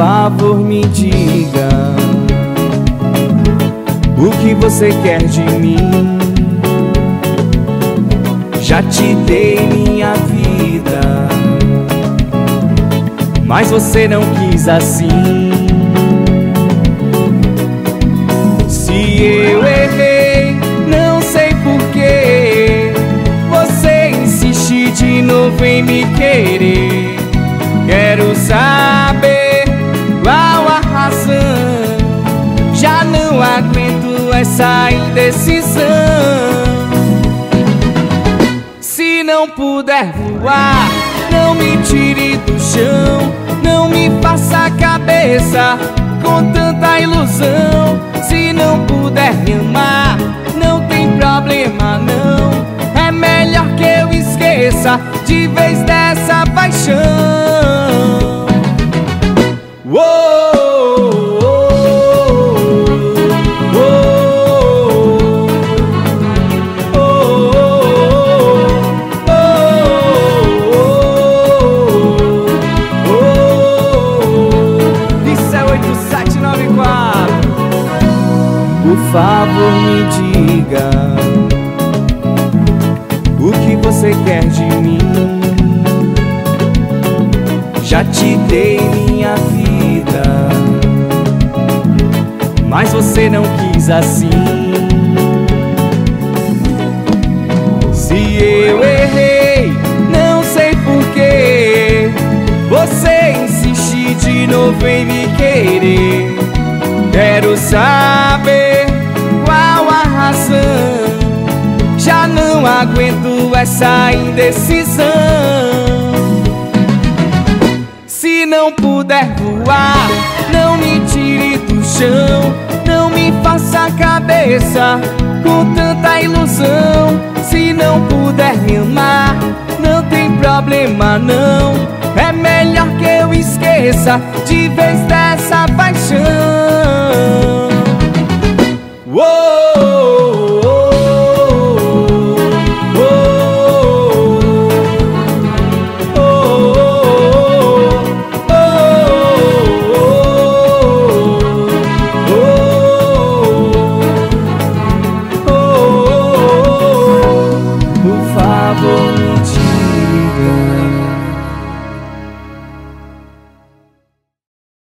favor, me diga o que você quer de mim. Já te dei minha vida, mas você não quis assim. Se eu errei. Não aguento essa indecisão. Se não puder voar, não me tire do chão. Não me faça a cabeça com tanta ilusão. Se não puder me amar, não tem problema não. É melhor que eu esqueça de vez dessa paixão. Por favor me diga O que você quer de mim. Já te dei minha vida Mas você não quis assim. Se eu errei, não sei porquê Você insiste de novo em me querer. Quero saber não aguento essa indecisão. Se não puder voar, não me tire do chão Não me faça cabeça com tanta ilusão. Se não puder me amar, não tem problema não. É melhor que eu esqueça de vez dessa